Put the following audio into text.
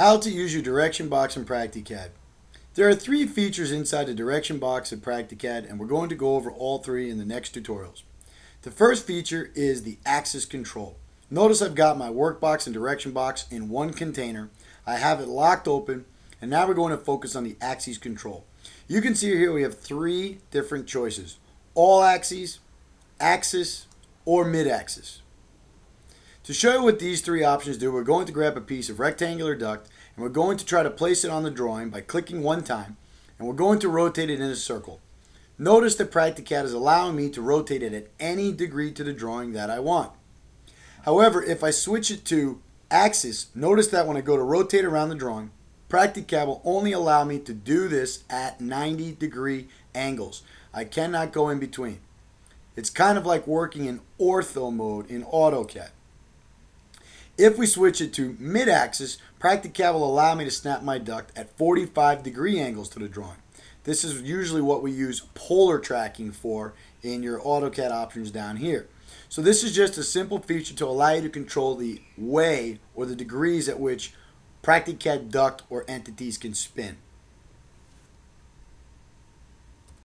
How to use your direction box in Practicad. There are three features inside the direction box of Practicad and we're going to go over all three in the next tutorials. The first feature is the axis control. Notice I've got my workbox and direction box in one container. I have it locked open and now we're going to focus on the axis control. You can see here we have three different choices. All axes, axis, or mid-axis. To show you what these three options do, we're going to grab a piece of rectangular duct and we're going to try to place it on the drawing by clicking one time and we're going to rotate it in a circle. Notice that Practicad is allowing me to rotate it at any degree to the drawing that I want. However, if I switch it to axis, notice that when I go to rotate around the drawing, Practicad will only allow me to do this at 90 degree angles. I cannot go in between. It's kind of like working in ortho mode in AutoCAD. If we switch it to mid-axis, Practicad will allow me to snap my duct at 45 degree angles to the drawing. This is usually what we use polar tracking for in your AutoCAD options down here. So this is just a simple feature to allow you to control the way or the degrees at which Practicad duct or entities can spin.